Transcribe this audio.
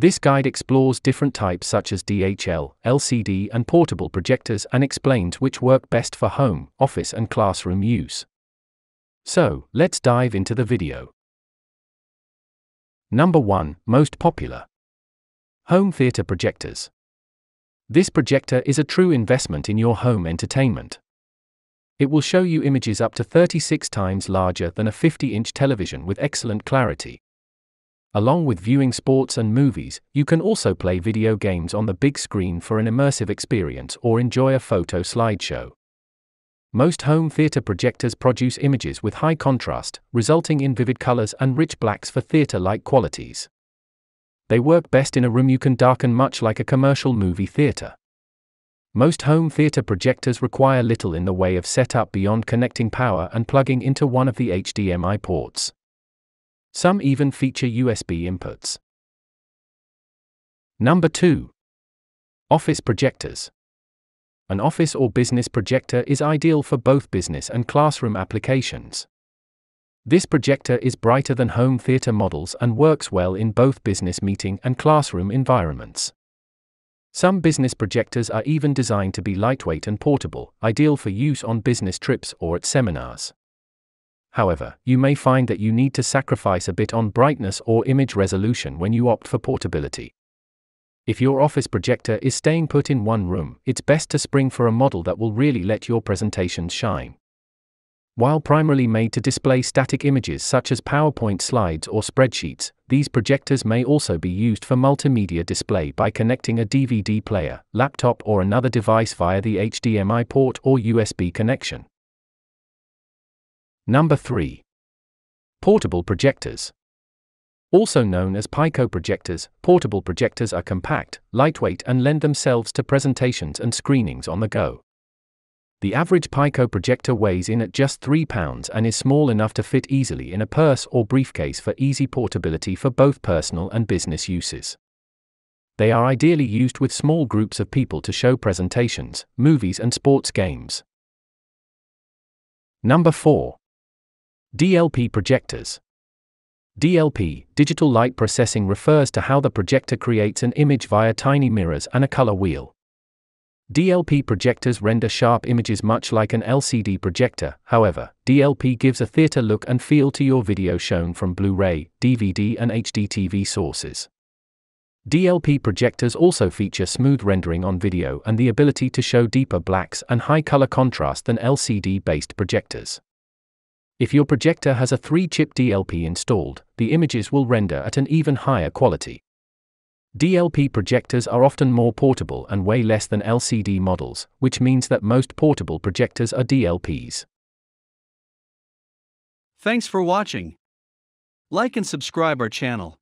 This guide explores different types such as DHL, LCD, and portable projectors and explains which work best for home, office, and classroom use. So, let's dive into the video. Number 1 Most popular Home Theatre Projectors. This projector is a true investment in your home entertainment. It will show you images up to 36 times larger than a 50 inch television with excellent clarity. Along with viewing sports and movies, you can also play video games on the big screen for an immersive experience or enjoy a photo slideshow. Most home theater projectors produce images with high contrast, resulting in vivid colors and rich blacks for theater like qualities. They work best in a room you can darken much like a commercial movie theater. Most home theater projectors require little in the way of setup beyond connecting power and plugging into one of the HDMI ports. Some even feature USB inputs. Number 2. Office projectors. An office or business projector is ideal for both business and classroom applications. This projector is brighter than home theater models and works well in both business meeting and classroom environments. Some business projectors are even designed to be lightweight and portable, ideal for use on business trips or at seminars. However, you may find that you need to sacrifice a bit on brightness or image resolution when you opt for portability. If your office projector is staying put in one room, it's best to spring for a model that will really let your presentations shine. While primarily made to display static images such as PowerPoint slides or spreadsheets, these projectors may also be used for multimedia display by connecting a DVD player, laptop, or another device via the HDMI port or USB connection. Number 3. Portable projectors. Also known as Pico projectors, portable projectors are compact, lightweight, and lend themselves to presentations and screenings on the go. The average Pico projector weighs in at just 3 pounds and is small enough to fit easily in a purse or briefcase for easy portability for both personal and business uses. They are ideally used with small groups of people to show presentations, movies, and sports games. Number 4. DLP projectors. DLP, digital light processing, refers to how the projector creates an image via tiny mirrors and a color wheel. DLP projectors render sharp images much like an LCD projector, however, DLP gives a theater look and feel to your video shown from Blu ray, DVD, and HD TV sources. DLP projectors also feature smooth rendering on video and the ability to show deeper blacks and high color contrast than LCD based projectors. If your projector has a 3 chip DLP installed, the images will render at an even higher quality. DLP projectors are often more portable and weigh less than LCD models, which means that most portable projectors are DLPs. Thanks for watching. Like and subscribe our channel.